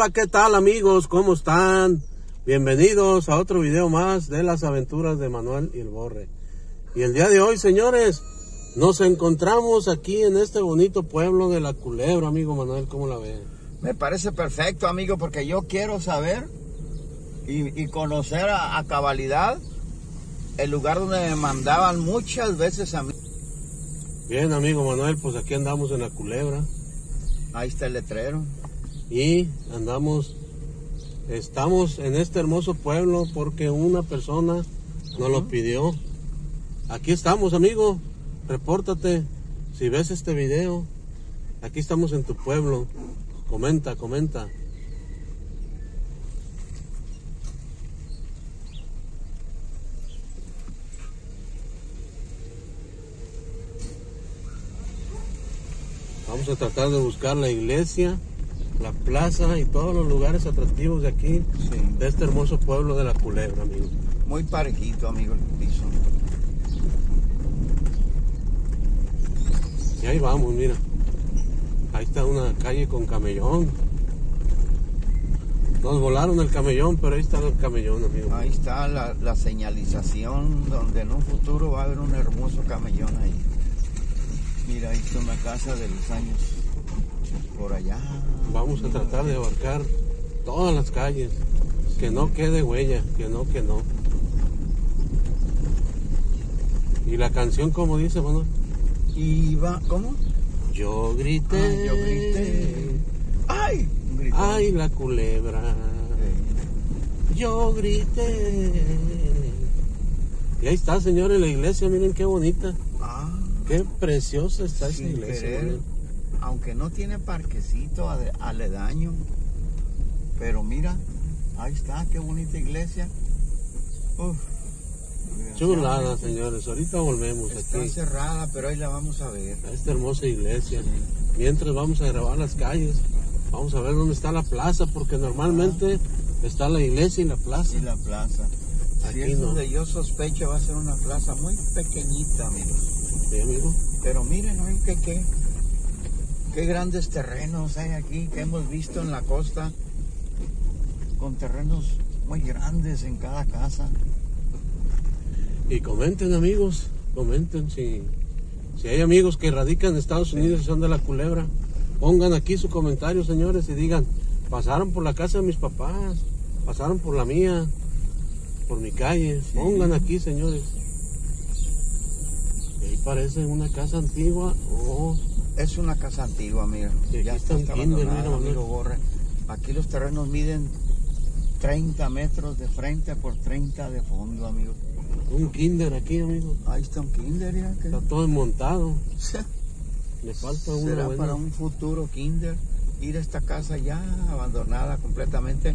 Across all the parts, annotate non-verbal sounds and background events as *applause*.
Hola, ¿qué tal amigos? ¿Cómo están? Bienvenidos a otro video más de las aventuras de Manuel y el Borre. Y el día de hoy, señores, nos encontramos aquí en este bonito pueblo de La Culebra, amigo Manuel, ¿cómo la ve? Me parece perfecto, amigo, porque yo quiero saber y, y conocer a, a, cabalidad el lugar donde me mandaban muchas veces a mí. Bien, amigo Manuel, pues aquí andamos en La Culebra. Ahí está el letrero. Y andamos, estamos en este hermoso pueblo porque una persona nos lo pidió. Aquí estamos, amigo. Repórtate si ves este video. Aquí estamos en tu pueblo. Comenta, comenta. Vamos a tratar de buscar la iglesia, la plaza y todos los lugares atractivos de aquí, Sí. de este hermoso pueblo de la Culebra, amigo. Muy parejito, amigo, el piso. Y ahí vamos, mira. Ahí está una calle con camellón. Nos volaron el camellón, pero ahí está el camellón, amigo. Ahí está la, la señalización donde en un futuro va a haber un hermoso camellón ahí. Mira, ahí está una casa de los años por allá. Vamos a tratar de abarcar todas las calles. Que no quede huella, que no, que no. Y la canción, como dice. Y va, ¿cómo? Yo grité. Ah, yo grité. ¡Ay! Ay, la culebra. Yo grité. Y ahí está, señores, la iglesia. Miren qué bonita. Ah, Qué preciosa está esa iglesia. Aunque no tiene parquecito aledaño, pero mira, ahí está, qué bonita iglesia. Uf, Chulada, señores. Ahorita volvemos Está aquí cerrada, pero ahí la vamos a ver. a esta hermosa iglesia. Mientras vamos a grabar las calles, vamos a ver dónde está la plaza, porque normalmente está la iglesia y la plaza. Y la plaza. Aquí si es no. donde yo sospecho va a ser una plaza muy pequeñita. Sí, amigo. Pero miren, hoy qué, qué, qué grandes terrenos hay aquí que hemos visto en la costa, con terrenos muy grandes en cada casa. Y comenten, amigos, comenten si, si hay amigos que radican en Estados Unidos y son de la culebra. Pongan aquí su comentario, señores, y digan, pasaron por la casa de mis papás, pasaron por la mía, por mi calle. Pongan aquí, señores. Y ahí parece una casa antigua. Oh, Es una casa antigua, mira. Ya está abandonada, mira, amigo Borre. Aquí los terrenos miden 30 metros de frente por 30 de fondo, amigo. un kinder aquí, amigo. Ahí está un kinder, ya. que- Está todo montado. *laughs* Le falta una Será buena. para un futuro kinder ir a esta casa ya abandonada completamente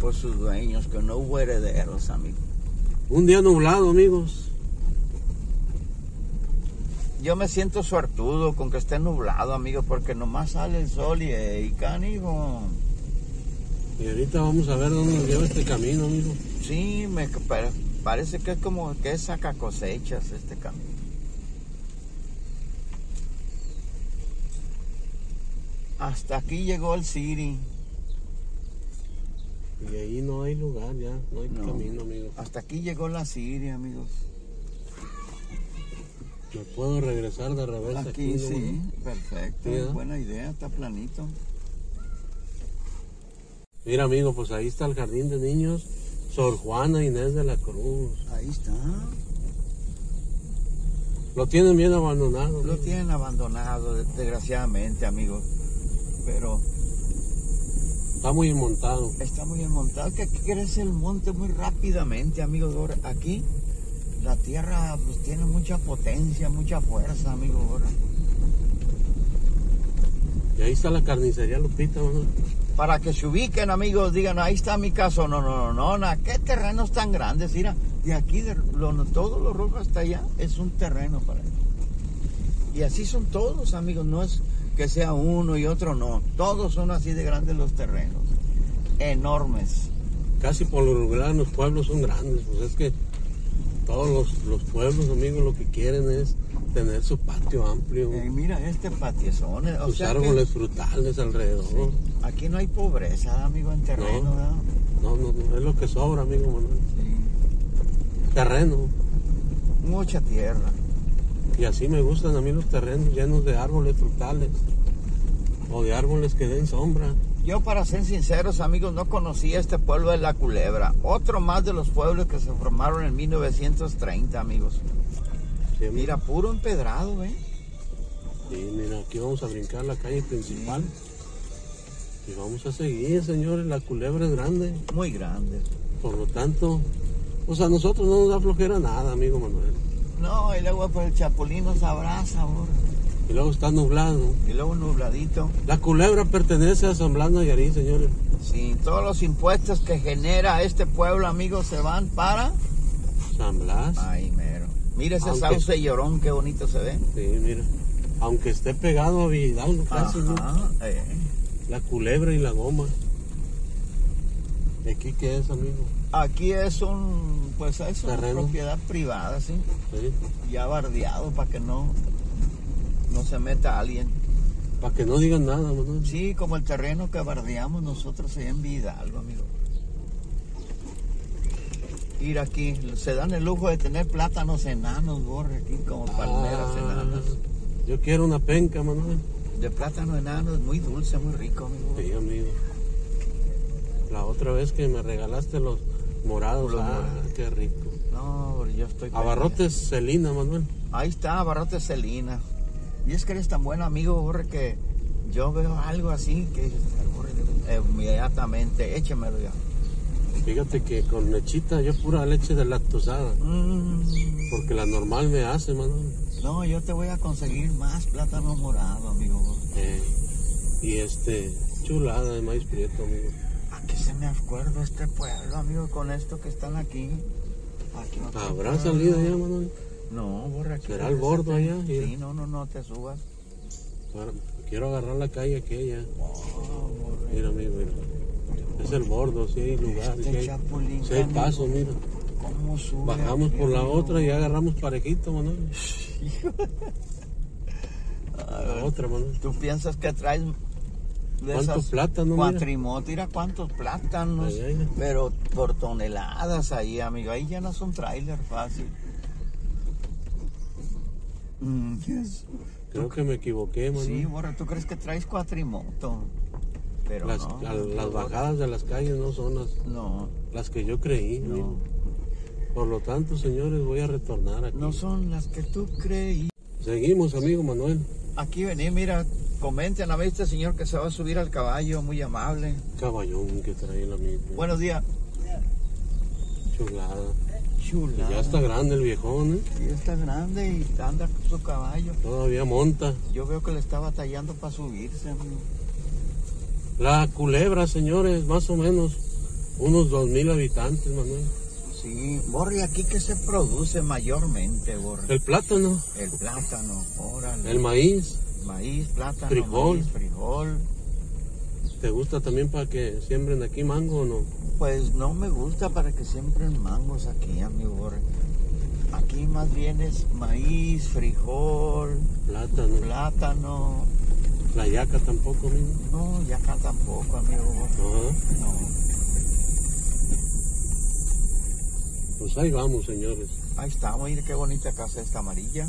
por sus dueños, que no hubo herederos, amigo. Un día nublado, amigos. Yo me siento suertudo con que esté nublado, amigo, porque nomás sale el sol y, y canigo. Y ahorita vamos a ver dónde nos lleva este camino, amigo. Sí, me pare- parece que es como que saca cosechas este camino. Hasta aquí llegó el Siri. Y ahí no hay lugar ya, no hay No. camino, amigo. Hasta aquí llegó la Siri, amigos. Me puedo regresar de revés aquí. Aquí sí, perfecto. Sí. Buena idea, está planito. Mira, amigo, pues ahí está el jardín de niños. Sor Juana Inés de la Cruz. Ahí está. Lo tienen bien abandonado. Lo amigo. tienen abandonado, desgraciadamente, amigos. Pero Está muy montado. está muy enmontado, que aquí crece el monte muy rápidamente, amigos. Ahora, Aquí la tierra pues, tiene mucha potencia, mucha fuerza, amigos. Ahora. Y ahí está la carnicería Lupita, Manuel. Para que se ubiquen, amigos, digan, ahí está mi caso. No, no, no, no, ¿qué terrenos tan grandes? Mira, de aquí, de lo, todo lo rojo hasta allá, es un terreno para ellos. Y así son todos, amigos, no es que sea uno y otro, no. Todos son así de grandes los terrenos. Enormes. Casi por lo regular los pueblos son grandes. Pues es que todos los, los pueblos, amigos, lo que quieren es tener su patio amplio, Eh, mira este patiezón. O sus sea que árboles frutales alrededor. aquí no hay pobreza, amigo, en terreno, No. ¿verdad? No, no, no, es lo que sobra, amigo Manuel. Sí. Terreno. Mucha tierra. Y así me gustan a mí los terrenos llenos de árboles frutales. O de árboles que den sombra. Yo, para ser sinceros, amigos, no conocía este pueblo de La Culebra. Otro más de los pueblos que se formaron en 1930, amigos. Sí, Mira, puro empedrado, ¿eh? Sí, mira, aquí vamos a brincar la calle principal. Y vamos a seguir, señores. La culebra es grande. Muy grande. Por lo tanto, pues a nosotros no nos da flojera nada, amigo Manuel. No, y luego pues el chapulín nos abraza ahora. Y luego está nublado. Y luego nubladito. La culebra pertenece a San Blas Nayarit, señores. Sí, todos los impuestos que genera este pueblo, amigos, se van para... San Blas. Ay, mero. Mira ese Aunque- sauce llorón, qué bonito se ve. Sí, mira. Aunque esté pegado a Vidalgo casi, ¿no? Eh. La culebra y la goma. ¿De aquí qué es, amigo? Aquí es un, pues es una Terreno. propiedad privada, sí. Sí. Ya bardeado para que no, no se meta alguien. Para que no digan nada, Manuel. Sí, como el terreno que bardeamos nosotros allá en Vidalgo, amigo. Ir aquí, se dan el lujo de tener plátanos enanos, borre, aquí como palmeras Ah, enanas. Yo quiero una penca, Manuel. De plátano enano, es muy dulce, muy rico, amigo. Sí, amigo. La otra vez que me regalaste los morados, Los ah, morados. qué rico. No, yo estoy... Abarrotes Celina, Manuel. Ahí está, Abarrotes Celina. Y es que eres tan buen amigo, Borre, que yo veo algo así que inmediatamente, échemelo ya. Fíjate que con lechita, yo pura leche de lactosada. Mm, Porque la normal me hace, Manuel. no, yo te voy a conseguir más plátano morado, amigo. Eh, y este, chulada de maíz prieto, amigo. Aquí se me acuerdo este pueblo, amigo, con esto que están aquí. Aquí no ¿Habrá salido ya, Manuel? No, Borre, aquí. ¿Será el bordo allá? Mira. Sí, no, no, no te subas. Quiero agarrar la calle aquella. Oh. Mira, amigo, mira. Es el bordo, si hay lugar, Este si hay, sí paso, mira. ¿Cómo sube Bajamos por la otra y agarramos parejito, Manuel. La *laughs* otra, Manuel. ¿Tú piensas que traes ¿Cuántos plátanos, mira? cuatrimotos? Mira cuántos plátanos, Ay, ay, ay. pero por toneladas ahí, amigo. Ahí ya no es un tráiler fácil. Mm, yes. Creo que me equivoqué, Manuel. Sí, borra, ¿tú crees que traes cuatrimoto? Pero las, no. la- las bajadas de las calles no son las, No, las que yo creí. no. amigo. Por lo tanto, señores, voy a retornar aquí. No son las que tú creí. Seguimos, amigo Manuel. Aquí vení, mira, comenten a ver este señor que se va a subir al caballo, muy amable. Caballón que trae el amigo. Buenos días. Chulada. Chula. Ya está grande el viejón, ¿eh? Sí, está grande y anda con su caballo. Todavía monta. Yo veo que le está batallando para subirse, amigo. La culebra, señores, más o menos unos dos mil habitantes, Manuel. Sí, Borri, aquí que se produce mayormente, Borri. El plátano, El plátano, órale. el maíz, maíz, plátano, Frijol. maíz, frijol. ¿Te gusta también para que siembren aquí mango o no? Pues no me gusta para que siembren mangos aquí, amigo. Aquí más bien es maíz, frijol, Plátano. plátano. La yaca tampoco, amigo. No, y acá tampoco, amigo. No, No. pues ahí vamos, señores. Ahí está, mire qué bonita casa esta amarilla.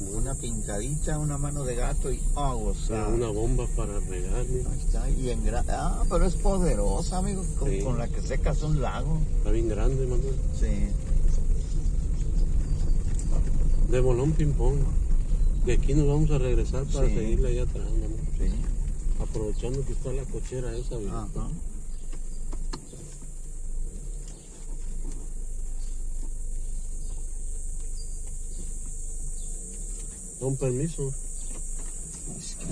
Una pintadita, una mano de gato y a gozar. Una bomba para regar, mira. Ahí está, y en gra- Ah, pero es poderosa, amigo, con, Sí. con la que secas un lago. Está bien grande, Manuel. Sí. De bolón ping-pong. De aquí nos vamos a regresar para Sí. seguirle allá atrás, Manuel. Sí. Aprovechando que está la cochera esa. Ajá. Con permiso. Es que-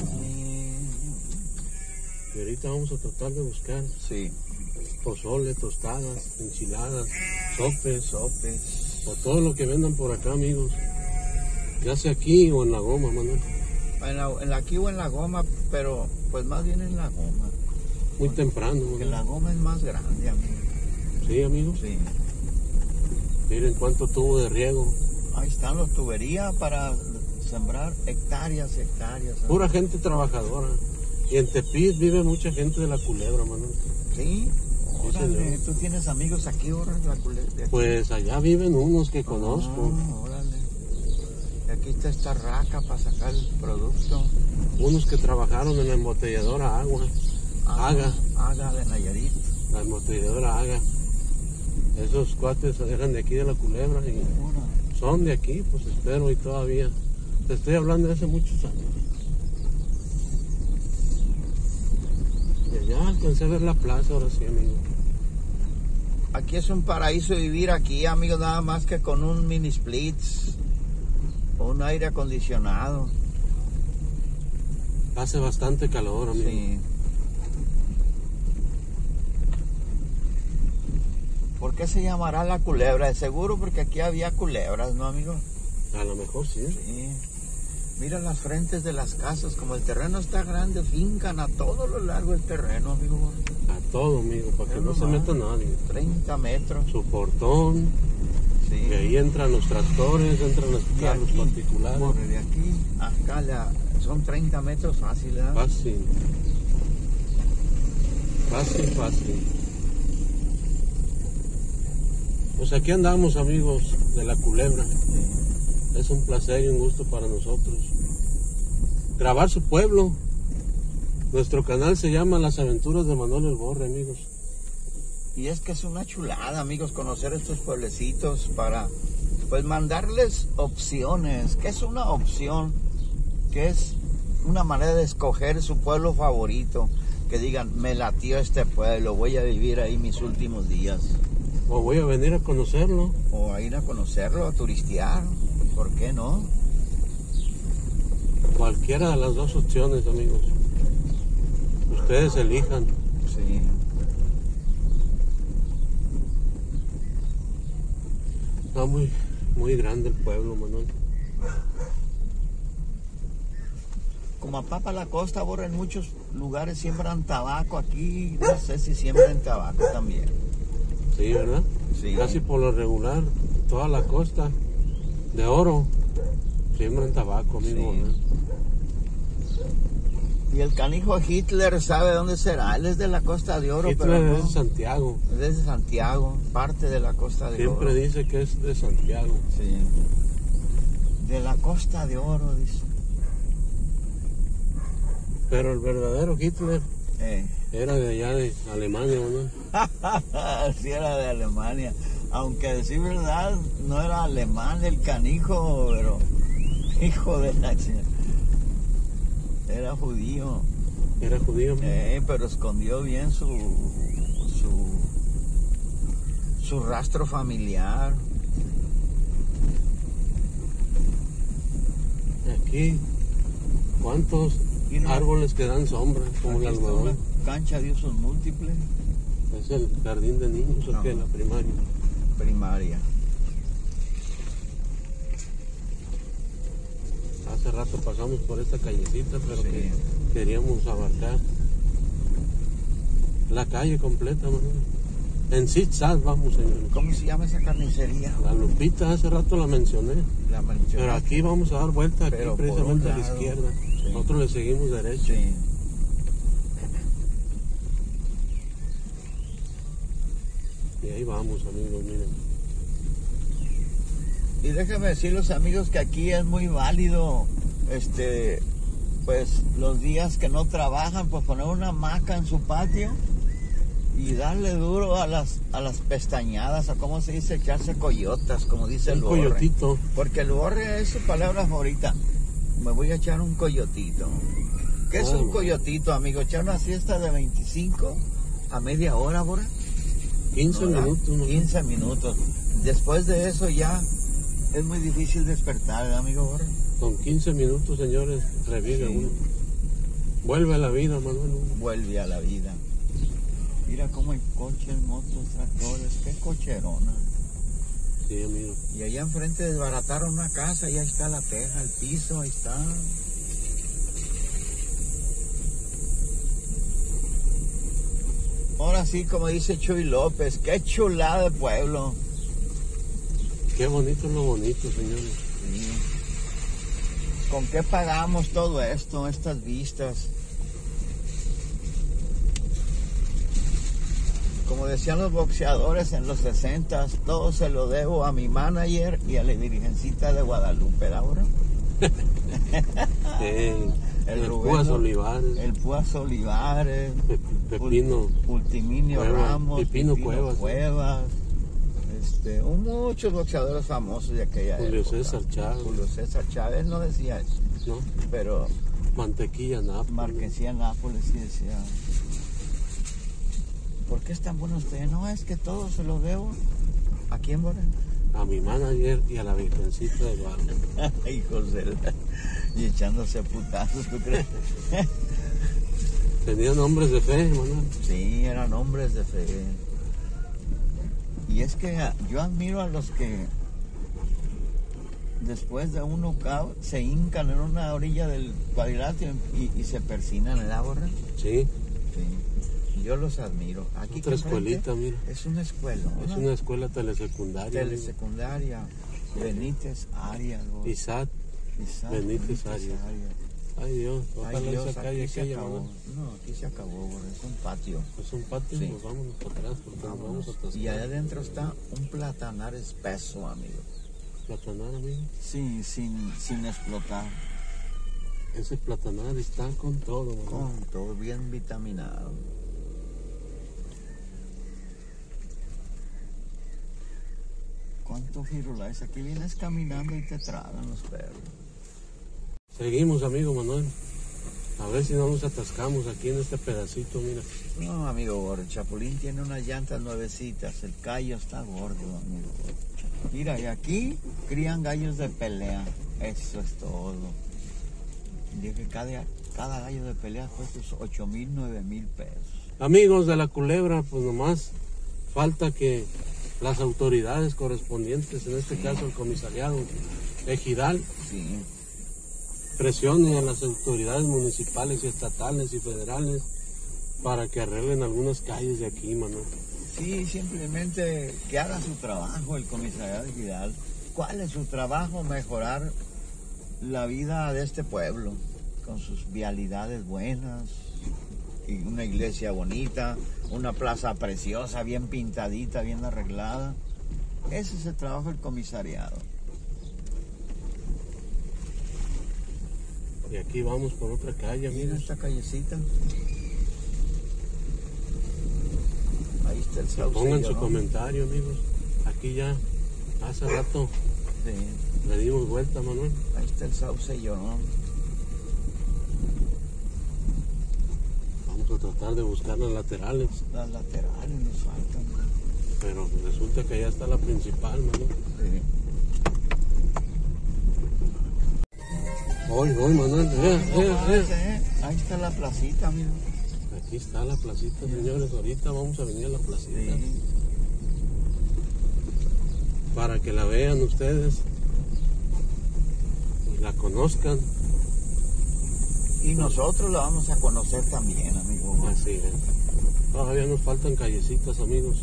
Y ahorita vamos a tratar de buscar Sí. pozole, tostadas, enchiladas, sopes, Sopes. o todo lo que vendan por acá, amigos. Ya sea aquí o en la goma, Manuel. En la, en la aquí o en la goma, pero pues más bien en la goma. Muy temprano, Porque la goma es más grande, amigo. Sí, amigos. Sí. Miren cuánto tubo de riego. Ahí están las tuberías para sembrar hectáreas, hectáreas. Pura gente trabajadora. Y en Tepic vive mucha gente de la culebra, Manuel. Sí, órale, tú tienes amigos aquí ahora en la cule- de aquí? Pues allá viven unos que conozco. Ah, órale. Y aquí está esta raca para sacar el producto. Unos que trabajaron en la embotelladora Agua. Ah, Haga. Haga de Nayarit. La embotelladora Haga. Esos cuates eran de aquí de la culebra y son de aquí, pues espero y todavía. Te estoy hablando de hace muchos años. Y allá alcancé a ver la plaza ahora sí, amigo. Aquí es un paraíso vivir aquí, amigos, nada más que con un mini splits o un aire acondicionado. Hace bastante calor, amigo. Sí. ¿Por qué se llamará la culebra? De seguro porque aquí había culebras, ¿no, amigo? A lo mejor sí. Sí. Mira las frentes de las casas, como el terreno está grande, fincan a todo lo largo del terreno, amigo. A todo, amigo, para que no se meta nadie. 30 metros. Su portón, Sí. y ahí entran los tractores, entran los carros particulares. corre de aquí a acá la- son 30 metros fácil, ¿verdad? Fácil. Fácil, fácil. Pues aquí andamos, amigos de la culebra. Sí. Es un placer y un gusto para nosotros. Grabar su pueblo. Nuestro canal se llama Las Aventuras de Manuel El Borre, amigos. Y es que es una chulada, amigos, conocer estos pueblecitos para, pues, mandarles opciones. ¿Qué es una opción? Que es una manera de escoger su pueblo favorito. Que digan, me latió este pueblo, voy a vivir ahí mis últimos días. O voy a venir a conocerlo. O a ir a conocerlo, a turistear. ¿Por qué no? Cualquiera de las dos opciones, amigos. Ustedes elijan. Sí. Está muy, muy grande el pueblo, Manuel. Como a Papa la Costa, ahora en muchos lugares siembran tabaco. Aquí no sé si siembran tabaco también. Sí, ¿verdad? Sí. Casi por lo regular, toda la costa de oro siembran tabaco, amigo. Sí. ¿verdad? Y el canijo Hitler sabe dónde será. Él es de la Costa de Oro, Hitler pero no. es de Santiago. Es de Santiago, parte de la Costa de Siempre Oro. dice que es de Santiago. Sí. De la Costa de Oro, dice. Pero el verdadero Hitler Eh. era de allá de Alemania, ¿no? *laughs* sí era de Alemania. Aunque decir verdad, no era alemán el canijo, pero *laughs* hijo de la. Era judío. Era judío. Eh, pero escondió bien su, su su rastro familiar. Aquí, ¿cuántos no- árboles que dan sombra? Como Aquí el está algodón. una cancha de usos múltiples, Es el jardín de niños, ¿o qué? Ajá. La primaria. Primaria. Hace rato pasamos por esta callecita, pero Sí. que queríamos abarcar la calle completa, Manuel. En zigzag vamos, señores. ¿Cómo se llama esa carnicería? La Lupita hace rato la mencioné, La pero aquí vamos a dar vuelta, aquí Pero precisamente a la izquierda. Sí. Nosotros le seguimos derecho. Sí. Y ahí vamos, amigos, miren. Y déjame decirles amigos que aquí es muy válido, este, pues los días que no trabajan, pues poner una hamaca en su patio y darle duro a las, a las pestañadas, a cómo se dice, echarse coyotas, como dice el borre. coyotito. Porque el borre es su palabra favorita. Me voy a echar un coyotito. ¿Qué es un Oh. coyotito, amigo? Echar una siesta de 25 a media hora, borre. 15 ¿verdad? minutos. ¿no? 15 minutos. Después de eso ya es muy difícil despertar, ¿verdad, amigo Borre. Con 15 minutos, señores, revive Sí. uno. Vuelve a la vida, Manuel. Vuelve a la vida. Mira cómo hay coches, motos, tractores, qué cocherona. Sí, amigo. Y allá enfrente desbarataron una casa y ahí está la teja, el piso, ahí está. Ahora sí, como dice Chuy López, qué chulada de pueblo. Qué bonito es lo bonito, señores. Sí. ¿Con qué pagamos todo esto, estas vistas? Como decían los boxeadores en los 60, todo se lo debo a mi manager y a la Virgencita de Guadalupe, ¿da ahora? *laughs* Sí, el, Rubén, Púas ¿no? Olivares, El Púas Olivares, Pe- Pepino, Ul- Ultiminio Ramos, Pepino Pepino Cuevas, Cuevas, este, muchos boxeadores famosos de aquella Julio época. César Chávez. Julio César Chávez no decía eso, ¿no? pero Mantequilla Nápoles. Marquesía Nápoles sí decía. ¿Por qué es tan bueno usted? No, es que todo se lo debo. ¿A quién, Borre? A mi manager y a la Virgencita de Guadalupe. *laughs* Hijos de la- Y echándose putazos, ¿tú crees? *laughs* Tenían hombres de fe, Manuel. Sí, eran hombres de fe. Y es que ah, yo admiro a los que después de un knockout se hincan en una orilla del cuadrilátero y, y se persinan en la borra. Sí, Sí. Yo los admiro. Aquí otra escuelita, mira. Es una escuela. Es una escuela telesecundaria. telesecundaria. Benítez Arias. ¿no? Benítez Arias. Ay Dios, ojalá Ay Dios, esa calle aquí se acabó. No, aquí se acabó, es un patio. Es un patio, Sí. pues vámonos para atrás porque nos vamos. Y allá adentro está un platanar espeso, amigo. Platanar, amigo. Sí, sin, sin explotar. Ese platanar está con todo, Manuel. Con todo bien vitaminado. ¿Cuánto firulais? Aquí vienes caminando y te tragan los perros. Seguimos, amigo Manuel. A ver si no nos atascamos aquí en este pedacito, mira. No, amigo el Chapulín tiene unas llantas nuevecitas. El callo está gordo, amigo. Mira, y aquí crían gallos de pelea. Eso es todo. Dije que cada, cada gallo de pelea cuesta 8 mil, 9 mil pesos. Amigos de la culebra, pues nomás falta que las autoridades correspondientes, en este caso el comisariado ejidal, Sí. Presionen a las autoridades municipales y estatales y federales para que arreglen algunas calles de aquí, Manuel. Sí, simplemente que haga su trabajo el comisariado ejidal. ¿Cuál es su trabajo? Mejorar la vida de este pueblo con sus vialidades buenas y una iglesia bonita, una plaza preciosa, bien pintadita, bien arreglada. Ese es el trabajo del comisariado. Y aquí vamos por otra calle, Mira esta callecita. Ahí está el sauce. Pongan su ¿no? comentario, amigos. Aquí ya hace rato Sí, le dimos vuelta, Manuel. ahí está el sauce llorón. Vamos a tratar de buscar las laterales, Las laterales nos faltan. ¿no? pero resulta que allá está la principal, Manuel. Sí. Hoy, hoy, Manuel. Vea, No vea, más, vea. eh. Ahí está la placita, mira. Aquí está la placita, señores. Ahorita vamos a venir a la placita Sí. para que la vean ustedes y la conozcan. Y nosotros la vamos a conocer también, amigo. Así es. Todavía nos faltan callecitas, amigos.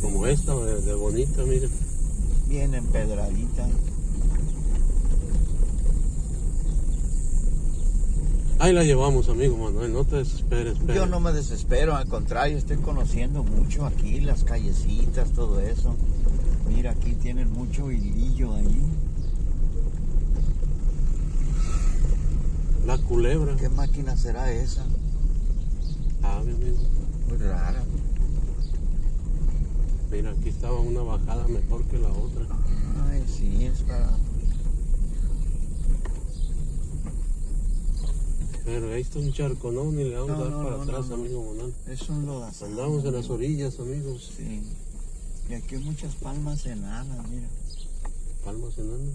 Como esta, de, de bonita, miren. Bien empedradita. Ahí la llevamos, amigo Manuel. No te desesperes. Yo no me desespero, al contrario, estoy conociendo mucho aquí, las callecitas, todo eso. Mira, aquí tienen mucho hilillo ahí. La culebra. ¿Qué máquina será esa? Ah, mi amigo. Muy rara. Mira, aquí estaba una bajada mejor que la otra. Ay, sí, es para... Pero ahí está un charconón y le vamos No, a dar no, para no, atrás, no, no. amigo Manuel. Es un lodazal. Andamos en las orillas, amigos. Sí. Y aquí hay muchas palmas enanas, mira. Palmas enanas.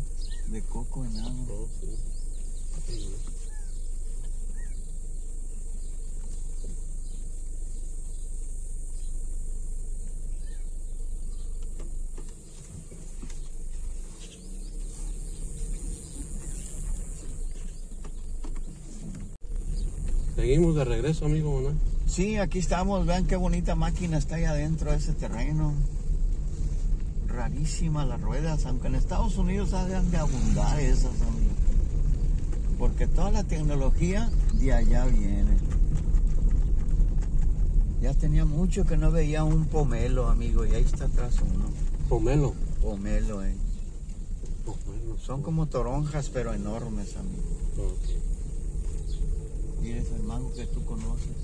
De coco enano. Oh, sí. Seguimos de regreso, amigo Manuel. Sí, aquí estamos. Vean qué bonita máquina está ahí adentro de ese terreno. Rarísima las ruedas, aunque en Estados Unidos han de abundar esas, amigo. Porque toda la tecnología de allá viene. Ya tenía mucho que no veía un pomelo, amigo, y ahí está atrás uno. Pomelo. Pomelo, eh. Pomelo. Son como toronjas, pero enormes, amigo. Y es el mango que tú conoces.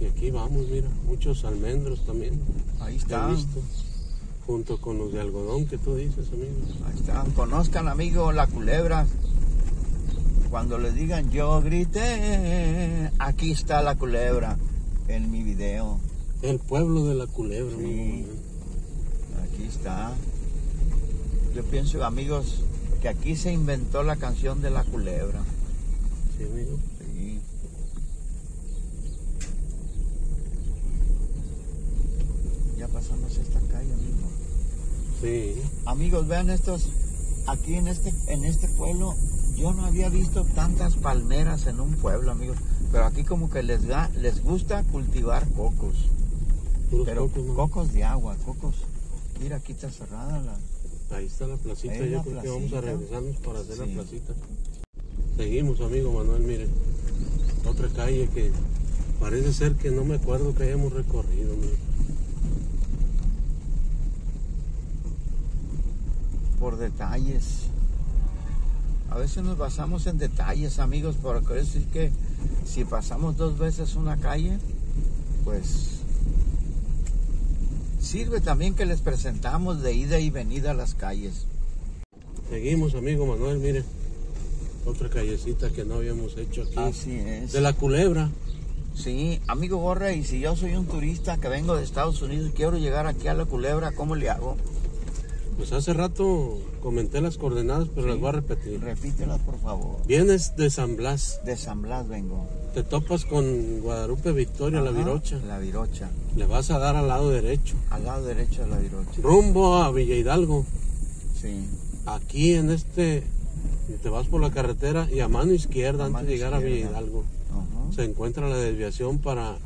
Y aquí vamos, mira, muchos almendros también. Ahí Ya está. visto. Junto con los de algodón que tú dices, amigo. Ahí están. Conozcan, amigo, la culebra. Cuando les digan yo grité, aquí está la culebra en mi video. El pueblo de la culebra, Sí. Está. Yo pienso, amigos, que aquí se inventó la canción de la culebra. Sí, amigo. Sí. Ya pasamos esta calle, amigo. Sí. Amigos, vean estos, aquí en este, en este pueblo, yo no había visto tantas palmeras en un pueblo, amigos. Pero aquí como que les da, les gusta cultivar cocos. Puros Pero cocos, ¿no? cocos de agua, cocos. Mira, aquí está cerrada la. Ahí está la placita. Yo la creo que vamos a regresarnos para hacer Sí. la placita. Seguimos, amigo Manuel, mire. Otra calle que parece ser que no me acuerdo que hayamos recorrido, amigo. por detalles. A veces nos basamos en detalles, amigos, por decir que si pasamos dos veces una calle, pues sirve también que les presentamos de ida y venida a las calles. Seguimos, amigo Manuel, mire. Otra callecita que no habíamos hecho aquí. Así es. De la culebra. Sí, amigo Borra, y si yo soy un turista que vengo de Estados Unidos y quiero llegar aquí a la culebra, ¿cómo le hago? Pues hace rato comenté las coordenadas, pero Sí. las voy a repetir. Repítelas, por favor. Vienes de San Blas, De San Blas vengo. te topas con Guadalupe Victoria, la Virocha. La Virocha. Le vas a dar al lado derecho. Al lado derecho de la Virocha. Rumbo a Villa Hidalgo. Sí. Aquí en este, te vas por la carretera y a mano izquierda, A antes mano de llegar a Villa. Hidalgo, Ajá. se encuentra la desviación para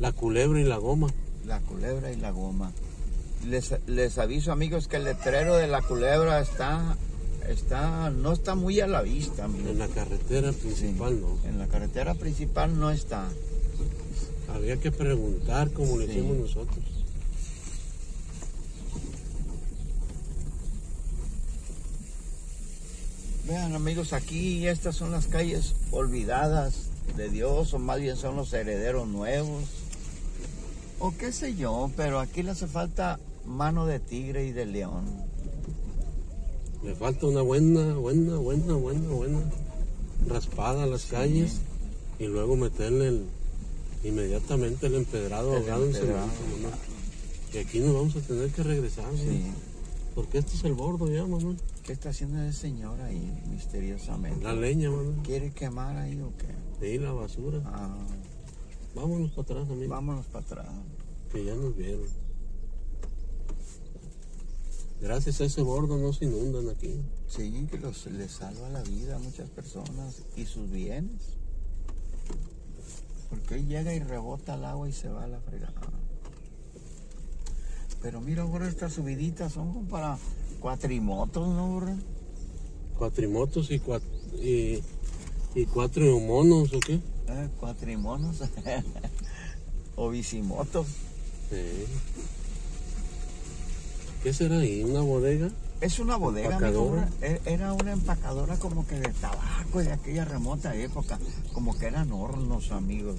la culebra y la goma. La culebra y la goma. Les, les aviso amigos que el letrero de la culebra está, está, no está muy a la vista, amigos. En la carretera Sí, principal no. En la carretera principal no está. Había que preguntar como lo Sí. hicimos nosotros. Vean amigos, aquí estas son las calles olvidadas de Dios, o más bien son los herederos nuevos. O qué sé yo, pero aquí le hace falta mano de tigre y de león. Le falta una buena, buena, buena, buena, buena raspada a las calles y luego meterle el, inmediatamente el empedrado El ahogado en empedrado. cemento, mamá. Y aquí nos vamos a tener que regresar. Porque este es el bordo ya, mamá. ¿Qué está haciendo ese señor ahí misteriosamente? La leña, mamá. ¿Quiere quemar ahí o qué? Sí, la basura. Ah, Vámonos para atrás, amigo. vámonos para atrás. Que ya nos vieron. Gracias a ese bordo no se inundan aquí. Sí, que los, les salva la vida a muchas personas y sus bienes. Porque llega y rebota el agua y se va a la fregada. Pero mira, ahora estas subiditas son como para cuatrimotos, ¿no, borra? Cuatrimotos y, cuat y, y cuatro monos, ¿o qué? Eh, cuatrimonos. *laughs* o bicimotos. Sí. ¿Qué será ahí? ¿Una bodega? Es una bodega, amigo. E- Era una empacadora como que de tabaco de aquella remota época. Como que eran hornos, amigos.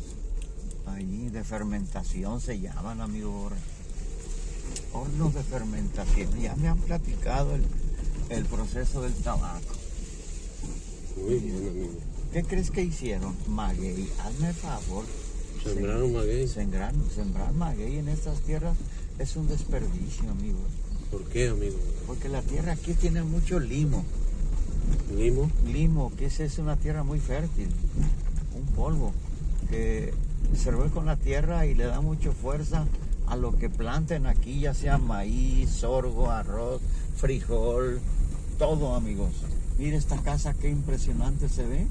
Ahí, de fermentación se llaman, amigo. borra. Hornos de fermentación. Ya me han platicado el, el proceso del tabaco. Muy bien, amigo. ¿Qué crees que hicieron? Maguey, hazme favor. Sembraron maguey. Sembrar, sembrar maguey en estas tierras es un desperdicio, amigos. ¿Por qué, amigo? Porque la tierra aquí tiene mucho limo. Limo. Limo, que es, es una tierra muy fértil, un polvo que se revuelve con la tierra y le da mucha fuerza a lo que planten aquí, ya sea maíz, sorgo, arroz, frijol, todo amigos. Mira esta casa, qué impresionante se ve,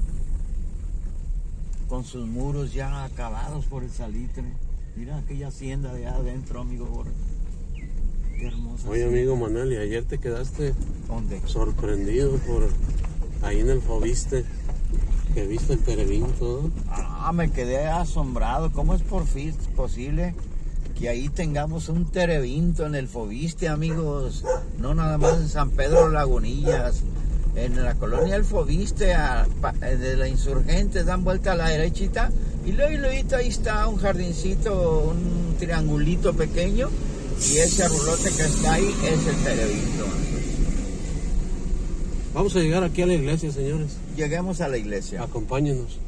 con sus muros ya acabados por el salitre. Mira aquella hacienda de adentro, amigo. Borre. Qué. Oye, amigo Manuel, y ayer te quedaste ¿Dónde? sorprendido por ahí en el Fobiste, que viste el terebín todo. Ah, me quedé asombrado. ¿Cómo es por fin posible que ahí tengamos un terevinto en el Fobiste, amigos? No nada más en San Pedro Lagunillas. En la colonia El Fobiste, a- eh, de la Insurgente, dan vuelta a la derechita. Y luego, y luego ahí está un jardincito, un triangulito pequeño. Y ese arrulote que está ahí es el terevinto. Vamos a llegar aquí a la iglesia, señores. Lleguemos a la iglesia. Acompáñenos.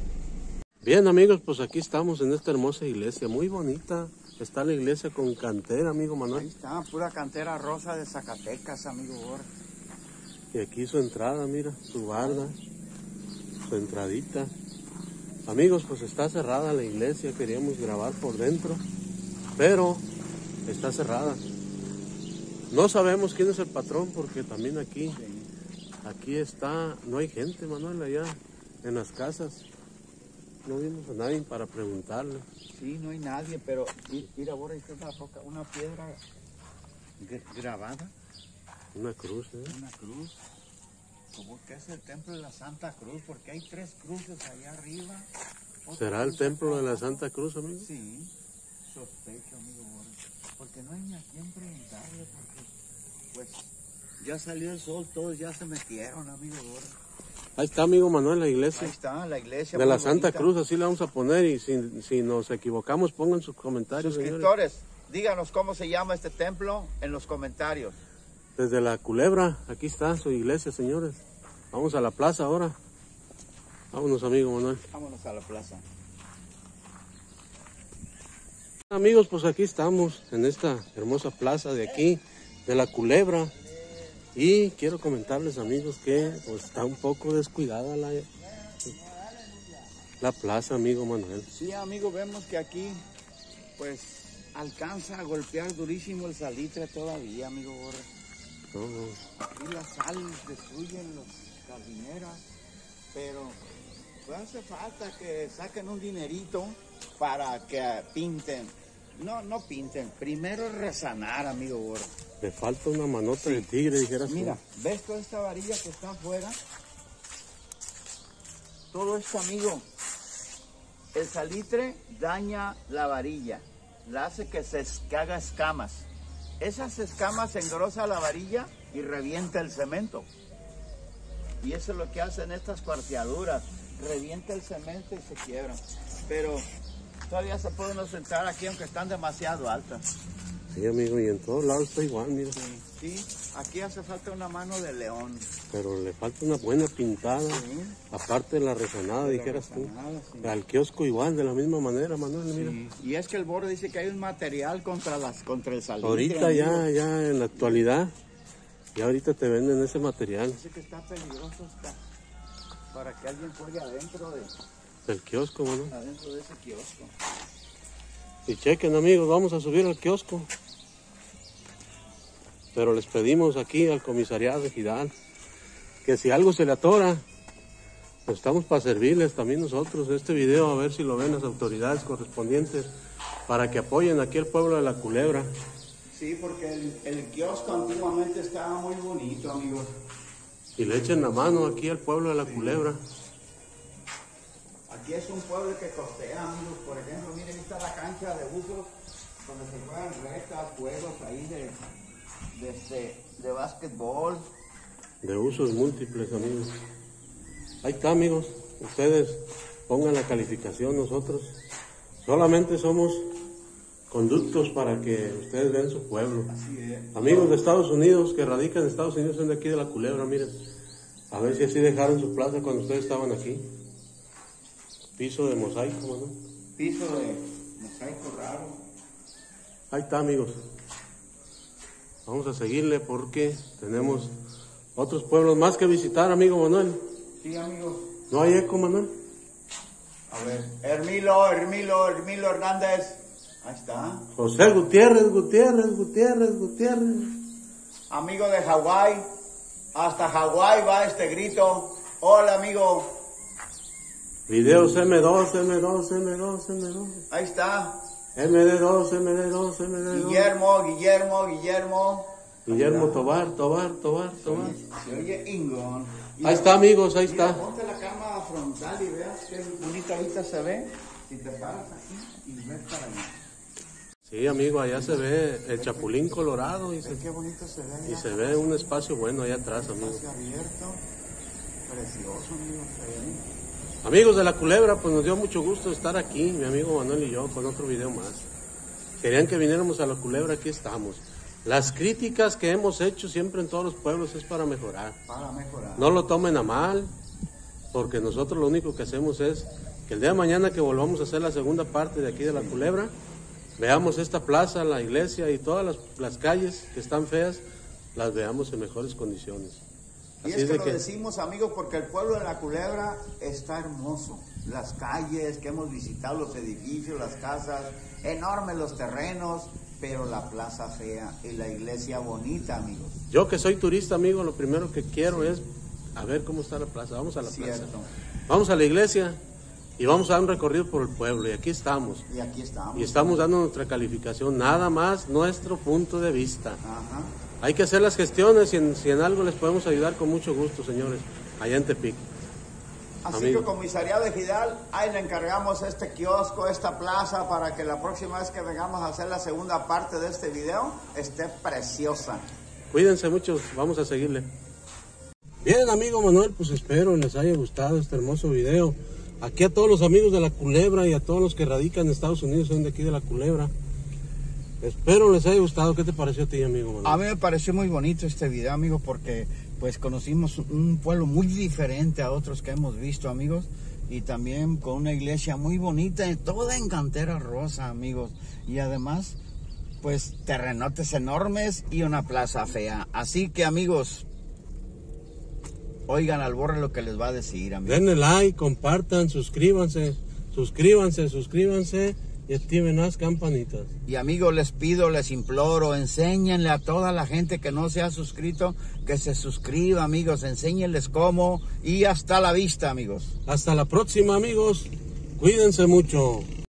Bien, amigos, pues aquí estamos en esta hermosa iglesia, muy bonita. Está la iglesia con cantera, amigo Ahí Manuel. está, pura cantera rosa de Zacatecas, amigo Borja. Y aquí su entrada, mira, su barda, su entradita. Amigos, pues está cerrada la iglesia, queríamos grabar por dentro, pero está cerrada. No sabemos quién es el patrón porque también aquí, aquí está, no hay gente, Manuel, allá en las casas. No vimos a nadie para preguntarle. Sí, no hay nadie, pero mi- mira, ahora ahí está una roca, una piedra gr- grabada, Una cruz, ¿eh? una cruz, como que es el templo de la Santa Cruz, porque hay tres cruces allá arriba. ¿Será el templo de la. Santa Cruz, amigo? Sí, sospecho, amigo Borja, porque no hay ni a quién preguntarle, porque pues ya salió el sol, todos ya se metieron, amigo. Ahí está, amigo Manuel, la Ahí iglesia. está la iglesia. De la Santa bonita. Cruz, así la vamos a poner y si, si nos equivocamos pongan sus comentarios, señores. Suscriptores, díganos cómo se llama este templo en los comentarios. Desde la culebra, aquí está su iglesia, señores. Vamos a la plaza ahora. Vámonos, amigo Manuel. Vámonos a la plaza. Amigos, pues aquí estamos en esta hermosa plaza de aquí, de la culebra. Y quiero comentarles, amigos, que pues, está un poco descuidada la, la plaza, amigo Manuel. Sí, amigo, vemos que aquí, pues, alcanza a golpear durísimo el salitre todavía, amigo Borre. No, no. Aquí la sal destruyen los jardineras, pero pues hace falta que saquen un dinerito para que pinten. No, no pinten. Primero resanar, amigo Borre. Le falta una manota de tigre, dijeras tú. Mira, ¿ves toda esta varilla que está afuera? Todo esto, amigo, el salitre daña la varilla, la hace que se haga escamas. Esas escamas engrosa la varilla y revienta el cemento. Y eso es lo que hacen estas cuarteaduras, revienta el cemento y se quiebran. Pero todavía se puede uno sentar aquí aunque están demasiado altas. Sí, amigo, y en todos lados está igual, mira. Sí, aquí hace falta una mano de león. Pero le falta una buena pintada. Sí. Aparte de la resonada, dijeras tú. Sí. Al kiosco igual, de la misma manera, Manuel, mira. Y es que el borde dice que hay un material contra las contra el salitre. Ahorita ya, amigo. ya en la actualidad, ya ahorita te venden ese material. Dice que está peligroso está para que alguien juegue adentro de Del kiosco, Manuel. adentro de ese kiosco. Y chequen, amigos, vamos a subir al kiosco. Pero les pedimos aquí al comisariado de Gidal que si algo se le atora, pues estamos para servirles también nosotros este video, a ver si lo ven las autoridades correspondientes, para que apoyen aquí al pueblo de la Culebra. Sí, porque el, el kiosco antiguamente estaba muy bonito, amigos. Y le echen la mano aquí al pueblo de la Culebra. Aquí es un pueblo que costea, amigos. Por ejemplo, miren, está la cancha de usos donde se juegan retas, juegos ahí de, de, este, de básquetbol. de usos múltiples, amigos. Ahí está, amigos. Ustedes pongan la calificación, nosotros solamente somos conductos para que ustedes vean su pueblo. Así es. Amigos de Estados Unidos que radican en Estados Unidos, son de aquí de la culebra, miren. A ver si así dejaron su plaza cuando ustedes estaban aquí. Piso de mosaico, ¿no? Piso de mosaico raro. Ahí está, amigos. Vamos a seguirle porque tenemos otros pueblos más que visitar, amigo Manuel. Sí, amigos. ¿No hay eco, Manuel? A ver. Hermilo, Hermilo, Hermilo Hernández. Ahí está. José Gutiérrez, Gutiérrez, Gutiérrez, Gutiérrez. Amigo de Hawái. Hasta Hawái va este grito. Hola, amigo. Videos M2, M2, M2, M2. Ahí está. MD2, MD2, MD2. Guillermo, Guillermo, Guillermo. Guillermo Tobar, Tobar, Tobar, Tobar. Se oye Ingón. Ahí está, amigos, ahí Mira, está. ponte la cámara frontal y veas qué bonita ahorita se ve. Si te paras aquí y ves para allá. Sí, amigo, allá se ve el Chapulín Colorado y se, Ve qué bonito se ve y se ve un espacio bueno allá atrás, amigo. Espacio abierto. Precioso, amigo. Amigos de la Culebra, pues nos dio mucho gusto estar aquí, mi amigo Manuel y yo, con otro video más. Querían que viniéramos a la Culebra, aquí estamos. Las críticas que hemos hecho siempre en todos los pueblos es para mejorar. Para mejorar. No lo tomen a mal, porque nosotros lo único que hacemos es que el día de mañana que volvamos a hacer la segunda parte de aquí de la Culebra, veamos esta plaza, la iglesia y todas las, las calles que están feas, las veamos en mejores condiciones. Y Así es que lo que- decimos, amigos, porque el pueblo de la Culebra está hermoso. Las calles que hemos visitado, los edificios, las casas, enormes los terrenos, pero la plaza fea y la iglesia bonita, amigos. Yo que soy turista, amigo, lo primero que quiero es a ver cómo está la plaza. Vamos a la plaza. Cierto. Vamos a la iglesia y vamos a dar un recorrido por el pueblo. Y aquí estamos. Y aquí estamos. Y estamos dando nuestra calificación, nada más nuestro punto de vista. Ajá. Hay que hacer las gestiones y en- si en algo les podemos ayudar con mucho gusto, señores, allá en Tepic. Así Amigo. que comisariado de Gidal, ahí le encargamos este kiosco, esta plaza, para que la próxima vez que vengamos a hacer la segunda parte de este video esté preciosa. Cuídense mucho, vamos a seguirle. Bien, amigo Manuel, pues espero les haya gustado este hermoso video. Aquí a todos los amigos de la Culebra y a todos los que radican en Estados Unidos, son de aquí de la Culebra. Espero les haya gustado. ¿Qué te pareció a ti, amigo Manuel? A mí me pareció muy bonito este video, amigos, porque pues conocimos un pueblo muy diferente a otros que hemos visto, amigos, y también con una iglesia muy bonita, toda en cantera rosa, amigos, y además, pues terrenotes enormes y una plaza fea. Así que, amigos, oigan al borre lo que les va a decir, amigos. Denle like, compartan, suscríbanse, suscríbanse, suscríbanse y activen las campanitas. Y amigos, les pido, les imploro, enséñenle a toda la gente que no se ha suscrito que se suscriba, amigos, enséñenles cómo y hasta la vista, amigos. Hasta la próxima, amigos. Cuídense mucho.